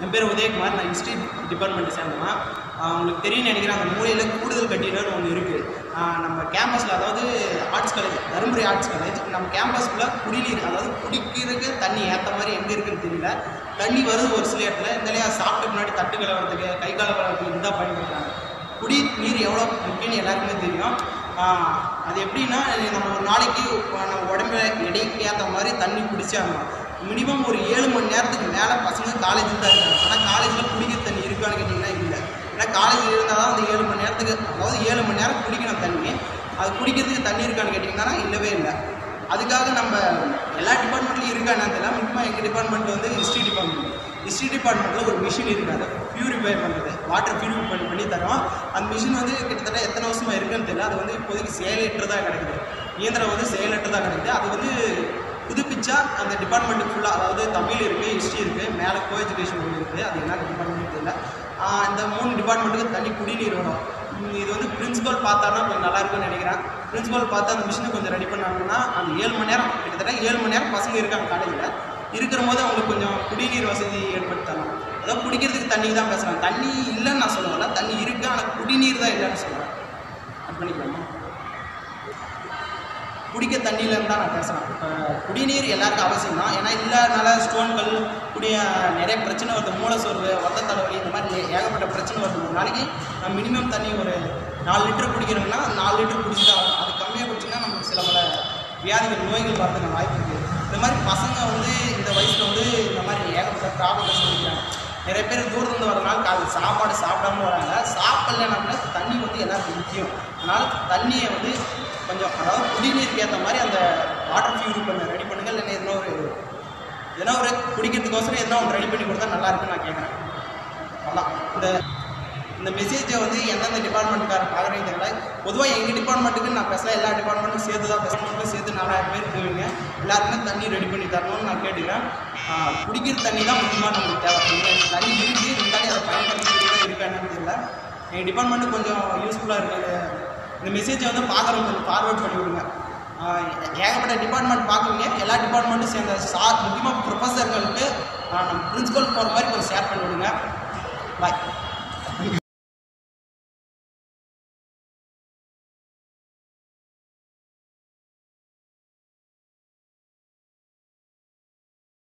என் பேர் உதயகுமார் நான் history department சேர்ந்தவன். ஆஹ் உங்களுக்கு தெரியும்னு நினைக்கிறேன் அந்த மூலையில் கூடுதல் கட்டிடம்னு ஒன்று இருக்குது நம்ம கேம்பஸில் அதாவது arts college Dharmapuri arts college நம்ம கேம்பஸ்க்குள்ளே குடிநீர் அதாவது குடிக்கிறதுக்கு தண்ணி ஏற்ற மாதிரி எங்கே இருக்குன்னு தெரியல. தண்ணி வருது ஒரு சில இடத்துல இருந்தாலே சாப்பிட்டு முன்னாடி தட்டு கலவரத்துக்கு கை கால கலவரத்துக்கு இருந்தால் பயன்படுத்துறாங்க குடி நீர் எவ்வளோ முக்கியம்னு எல்லாருக்குமே தெரியும். அது எப்படின்னா நம்ம ஒரு நாளைக்கு நம்ம உடம்புல எடைக்கு ஏற்ற மாதிரி தண்ணி குடிச்சாகணும் மினிமம் ஒரு ஏழு மணி நேரத்துக்கு மேலே பசங்க காலேஜில் தான் இருக்காங்க. ஆனால் காலேஜில் குடிக்கிற தண்ணி இருக்கான்னு கேட்டிங்கன்னா இல்லை. ஏன்னா காலேஜில் இருந்தால் தான் அந்த ஏழு மணி நேரத்துக்கு அதாவது ஏழு மணி நேரம் குடிக்கணும் தண்ணி. அது குடிக்கிறதுக்கு தண்ணி இருக்கான்னு கேட்டிங்கன்னா இல்லவே இல்லை. அதுக்காக நம்ம எல்லா டிபார்ட்மெண்ட்லையும் இருக்கா என்னன்னு தெரியல. முக்கியமாக எங்கள் டிபார்ட்மெண்ட் வந்து ஹிஸ்ட்ரி டிபார்ட்மெண்ட் ஹிஸ்ட்ரி டிபார்ட்மெண்ட்டில் ஒரு மிஷின் இருக்குது அதை பியூரிஃபை பண்ணுறது வாட்டர் பியூரிஃபை பண்ணி தரோம். அந்த மிஷின் வந்து கிட்டத்தட்ட எத்தனை வருஷமாக இருக்குன்னு தெரியல. அது வந்து இப்போதைக்கு செயலற்றதாக கிடைக்குது. இயந்திரம் வந்து செயலற்றதாக தான் கிடைக்குது. அது வந்து புதுப்பிச்சா அந்த டிபார்ட்மெண்ட்டுக்கு ஃபுல்லாக அதாவது தமிழ் இருக்குது ஹிஸ்ட்ரி இருக்குது மேலே கோ எஜுகேஷன் ஒன்று இருக்குது அது என்ன டிபார்ட்மெண்ட் தெரியல. இந்த மூணு டிபார்ட்மெண்ட்டுக்கு தண்ணி குடிநீர் வரும். இது வந்து பிரின்சிபல் பார்த்தாருன்னா கொஞ்சம் நல்லா இருக்கும்னு நினைக்கிறேன். பிரின்சிபல் பார்த்து அந்த மிஷினை கொஞ்சம் ரெடி பண்ணாங்கன்னா அந்த ஏழு மணி நேரம் கிட்டத்தட்ட ஏழு மணி நேரம் பசங்க இருக்காங்க காலேஜில் இருக்கிற போது அவங்களுக்கு கொஞ்சம் குடிநீர் வசதி ஏற்படுத்தி தரலாம் அதாவது குடிக்கிறதுக்கு தண்ணி தான் பேசுகிறேன் தண்ணி இல்லைன்னு நான் சொல்லல தண்ணி இருக்குது ஆனால் குடிநீர் தான் இல்லைன்னு சொல்கிறேன் அது பண்ணிக்கலாமா குடிக்க தண்ணியிலேருந்து தான் நான் பேசுகிறேன் இப்போ குடிநீர் எல்லாருக்கும் அவசியம் தான். ஏன்னா இல்லாதனால ஸ்டோன்கள் குடிய நிறைய பிரச்சனை வருது. மூளை சோர்வு ஒத்த தலைவலி இந்த மாதிரி ஏகப்பட்ட பிரச்சனை வருது. ஒரு நாளைக்கு நம்ம மினிமம் தண்ணி ஒரு நாலு லிட்டர் குடிக்கிறோம்னா நாலு லிட்டர் தான் ஆகணும். அது கம்மியாக குடிச்சுன்னா நமக்கு சில பல வியாதிகள் நோய்கள் வரதுக்கு வாய்ப்பு இருக்குது இந்த மாதிரி பசங்க வந்து இந்த வயசில் வந்து இந்த மாதிரி ஏகப்பட்ட ப்ராப்ளம் சொல்லிக்கிறாங்க. நிறைய பேர் தூரத்துலேருந்து வரனால சாப்பாடு சாப்பிடாம வராங்க. சாப்பிடலன்னா தண்ணி வந்து எல்லாருக்கும் முக்கியம் அதனால் தண்ணியை வந்து கொஞ்சம் அதாவது குடிநீருக்கு ஏற்ற மாதிரி அந்த வாட்டர் ஃபியூர் பண்ண ரெடி பண்ணுங்கள் இல்லை எதனா ஒரு எதனா ஒரு குடிக்கிறதுக்கோசரம் எதனா ஒன்று ரெடி பண்ணி கொடுத்தா நல்லா இருக்குன்னு நான் கேட்குறேன். அதான் இந்த இந்த மெசேஜை வந்து எந்தெந்த டிபார்ட்மெண்ட்டுக்கார பார்க்குறீங்க தெரியல. பொதுவாக எங்கள் டிபார்ட்மெண்ட்டுக்கு நான் பேசல. எல்லா டிபார்ட்மெண்ட்டும் சேர்த்து தான் பேசணும். சேர்த்து நாலாயிரம் பேர் போவீங்க. எல்லாருக்குமே தண்ணி ரெடி பண்ணி தரணும்னு நான் கேட்டுக்கிறேன். குடிக்கிற தண்ணி தான் முக்கியமாக நம்மளுக்கு தேவை. இந்த தண்ணி இருக்குது இருந்தாலும் அதை பயன்படுத்திக்கிட்டே இருக்கா தெரியல. எங்கள் டிபார்ட்மெண்ட்டு கொஞ்சம் யூஸ்ஃபுல்லாக இருக்குது. இந்த மெசேஜை வந்து பார்க்குறவங்க கொஞ்சம் ஃபார்வேர்ட் பண்ணி விடுங்க. ஏகப்பட்ட டிபார்ட்மெண்ட் பார்க்குறீங்க. எல்லா டிபார்ட்மெண்ட்டும் சேர்ந்த சார் முக்கியமாக ப்ரொஃபஸர்களுக்கு நம்ம பிரின்சிபல் போகிற மாதிரி கொஞ்சம் ஷேர் பண்ணி விடுங்க. பாய்